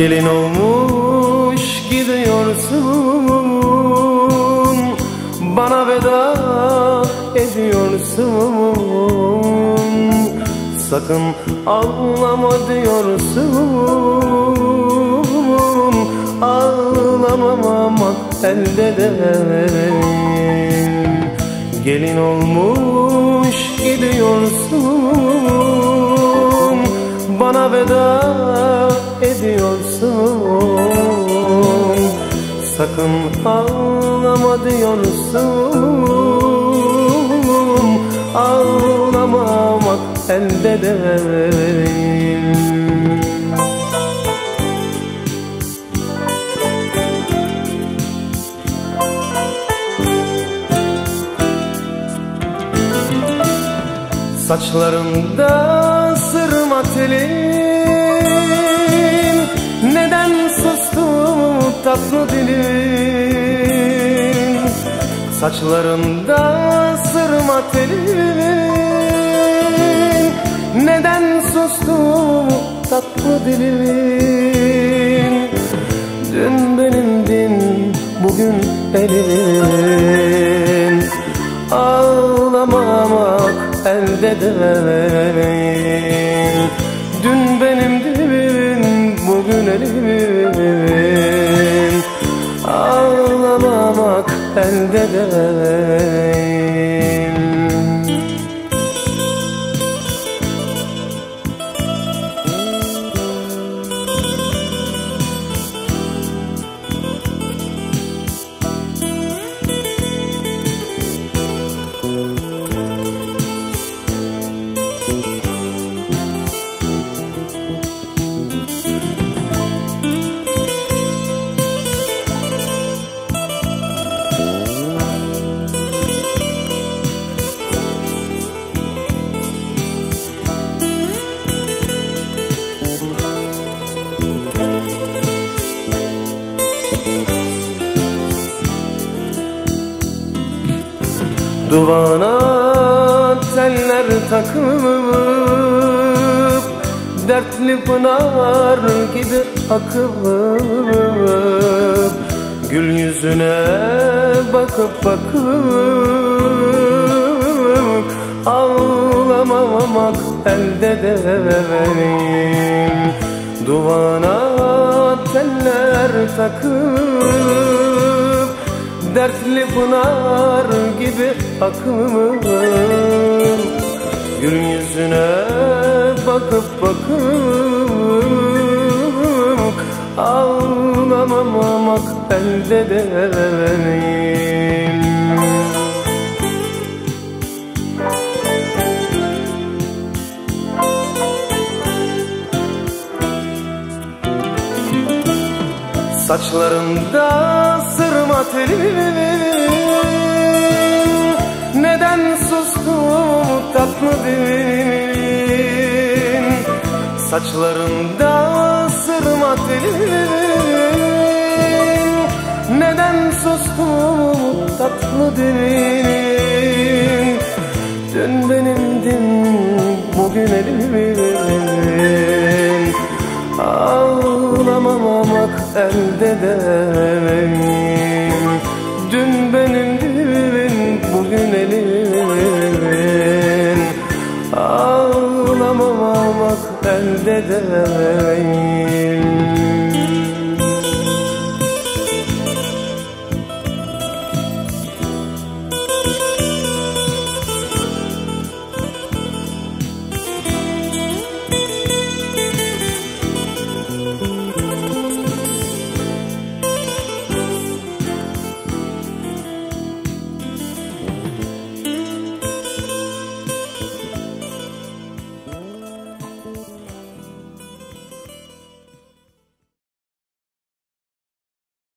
Gelin olmuş gidiyorsun. Bana veda ediyorsun. Sakın ağlama diyorsun. Ağlamamak elde değil Gelin olmuş gidiyorsun. Bana veda ediyorsun Sakın ağlama diyorsun. Ağlamamak elde değil. Saçlarında sırma telin Neden sustu tatlı dilin? Saçlarında sırma telin. Neden sustu tatlı dilin? Dün benimdin bugün elin. Ağlamamak elde değil elde değil Duvana teller takıp Dertli pınar gibi akıp Gül yüzüne bakıp bakıp Ağlamamak elde değil. Duvana teller takıp Dertli pınar gibi akımım Gül yüzüne bakıp bakıp Ağlamamak elde değil Saçlarında sırma telin Neden sustu tatlı dilin? Saçlarında sırma telin. Neden sustu tatlı dilin? Dün benimdin bugün elimin Ağlamamak elde değil elimin Ağlamamak elde değil